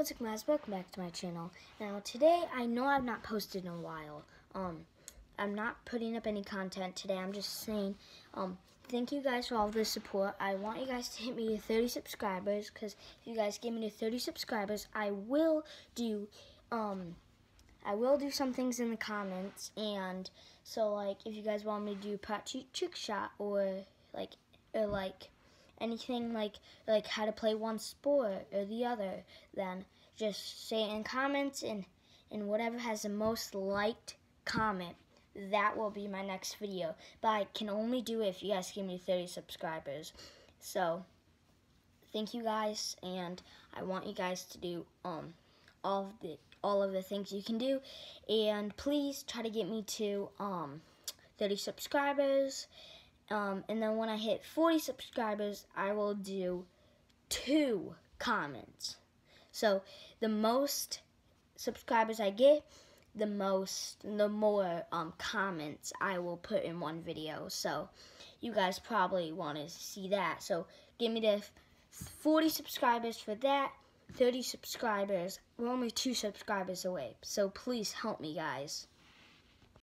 What's up guys, welcome back to my channel. Now today, I know I've not posted in a while. Um, I'm not putting up any content today, I'm just saying, um, thank you guys for all the support. I want you guys to hit me to 30 subscribers, because if you guys give me to 30 subscribers, I will do, um, I will do some things in the comments, and so like, if you guys want me to do two trick shot, or like, or like, anything like like how to play one sport or the other, then just say in comments and and whatever has the most liked comment, that will be my next video. But I can only do it if you guys give me 30 subscribers. So thank you guys and I want you guys to do um all of the all of the things you can do and please try to get me to um 30 subscribers um, and then when I hit 40 subscribers, I will do two comments. So the most subscribers I get, the most, the more um, comments I will put in one video. So you guys probably want to see that. So give me the 40 subscribers for that. 30 subscribers. We're only two subscribers away. So please help me, guys.